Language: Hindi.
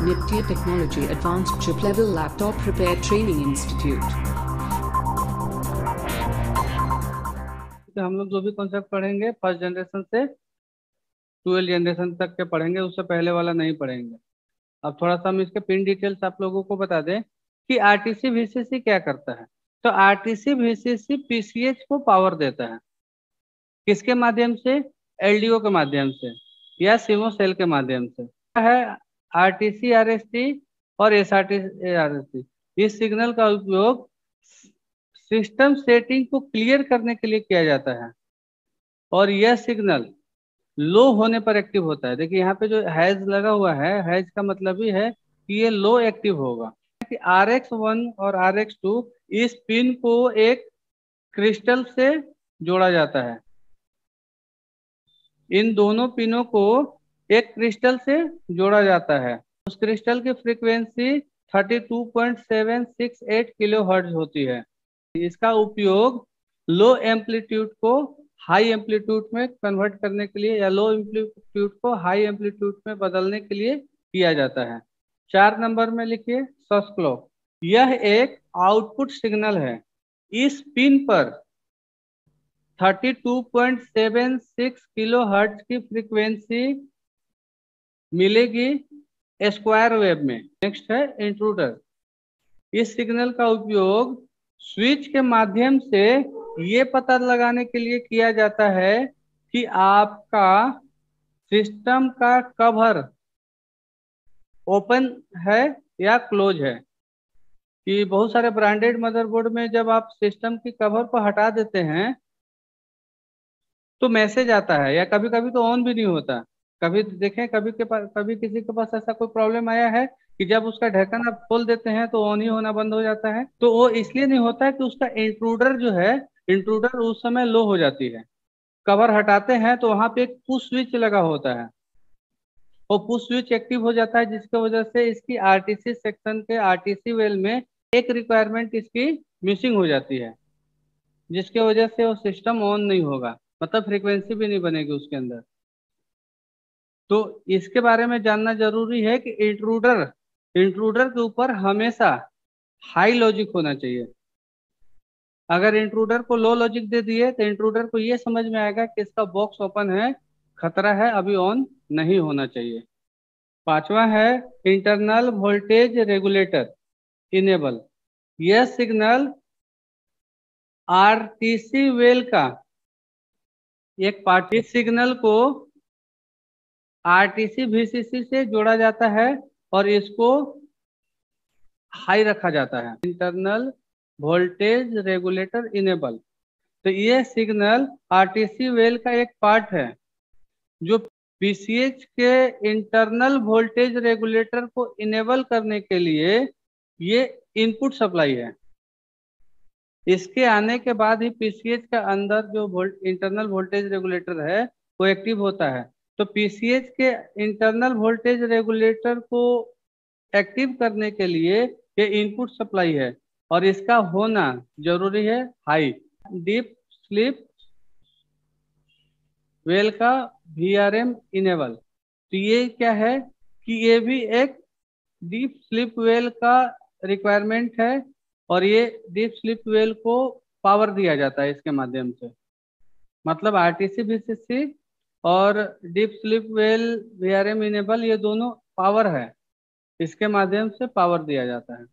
Nitya Technology Advanced Chip Level Laptop Repair Training Institute. तो हम लोग जो भी कॉन्सेप्ट पढ़ेंगे फ़र्स्ट जनरेशन से ट्वेल्व जनरेशन तक के पढ़ेंगे, उससे पहले वाला नहीं पढ़ेंगे। अब थोड़ा सा हम इसके पिन डिटेल्स आप लोगों को बता दें कि आरटीसी वीसीसी क्या करता है। तो आरटीसी वीसीसी पीसीएच को पावर देता है। किसके माध्यम से? एलडीओ के माध्यम से या सिमो सेल के माध्यम से। है आरटीसी, आरएसटी और एसआरटी आरएसटी इस सिग्नल का उपयोग सिस्टम सेटिंग को क्लियर करने के लिए किया जाता है। और यह सिग्नल लो होने पर एक्टिव होता है। देखिए, यहाँ पे जो हैज़ लगा हुआ है, हैज़ का मतलब ही है कि ये लो एक्टिव होगा। कि आर एक्स वन और आर एक्स टू इस पिन को एक क्रिस्टल से जोड़ा जाता है। इन दोनों पिनों को एक क्रिस्टल से जोड़ा जाता है। उस क्रिस्टल की फ्रीक्वेंसी 32.768 किलो हर्ट्ज होती है। इसका उपयोग लो एम्पलीट्यूड को हाई एम्पलीट्यूड में कन्वर्ट करने के लिए या लो एम्पलीट्यूड को हाई एम्पलीट्यूड में बदलने के लिए किया जाता है। चार नंबर में लिखिए सस्क्लॉक यह एक आउटपुट सिग्नल है। इस पिन पर 32.76 किलो हर्ट्ज की फ्रीक्वेंसी मिलेगी स्क्वायर वेव में। नेक्स्ट है इंट्रूडर इस सिग्नल का उपयोग स्विच के माध्यम से ये पता लगाने के लिए किया जाता है कि आपका सिस्टम का कवर ओपन है या क्लोज है। कि बहुत सारे ब्रांडेड मदरबोर्ड में जब आप सिस्टम की कवर को हटा देते हैं तो मैसेज आता है या कभी कभी तो ऑन भी नहीं होता। कभी देखें, कभी के पास कभी किसी के पास ऐसा कोई प्रॉब्लम आया है कि जब उसका ढक्कन आप खोल देते हैं तो ऑन ही होना बंद हो जाता है? तो वो इसलिए नहीं होता है कि उसका इंट्रूडर जो है इंट्रूडर उस समय लो हो जाती है। कवर हटाते हैं तो वहाँ पे एक पुश स्विच लगा होता है। वो पुश स्विच एक्टिव हो जाता है, जिसकी वजह से इसकी आरटीसी सेक्शन के आरटीसी वेल में एक रिक्वायरमेंट इसकी मिसिंग हो जाती है, जिसके वजह से वो सिस्टम ऑन नहीं होगा। मतलब फ्रीक्वेंसी भी नहीं बनेगी उसके अंदर। तो इसके बारे में जानना ज़रूरी है कि इंट्रूडर इंट्रूडर के ऊपर हमेशा हाई लॉजिक होना चाहिए। अगर इंट्रूडर को लो लॉजिक दे दिए तो इंट्रूडर को ये समझ में आएगा कि इसका बॉक्स ओपन है, खतरा है, अभी ऑन नहीं होना चाहिए। पांचवा है इंटरनल वोल्टेज रेगुलेटर इनेबल यह सिग्नल आरटीसी वेल का एक पार्टी सिग्नल को आरटीसी, वीसीसी से जोड़ा जाता है और इसको हाई रखा जाता है। Internal voltage regulator enable. तो ये सिग्नल आरटीसी वेल का एक पार्ट है, जो पीसीएच के इंटरनल वोल्टेज रेगुलेटर को इनेबल करने के लिए ये इनपुट सप्लाई है। इसके आने के बाद ही पीसीएच का अंदर जो इंटरनल वोल्टेज रेगुलेटर है, वो एक्टिव होता है। तो पीसीएच के इंटरनल वोल्टेज रेगुलेटर को एक्टिव करने के लिए ये इनपुट सप्लाई है और इसका होना ज़रूरी है हाई डीप स्लिप वेल का वी आर एम इनेबल तो ये क्या है कि ये भी एक डीप स्लिप वेल का रिक्वायरमेंट है और ये डीप स्लिप वेल को पावर दिया जाता है इसके माध्यम से। मतलब आरटीसी बीसीसी और deep sleep well V R M enable ये दोनों पावर है। इसके माध्यम से पावर दिया जाता है।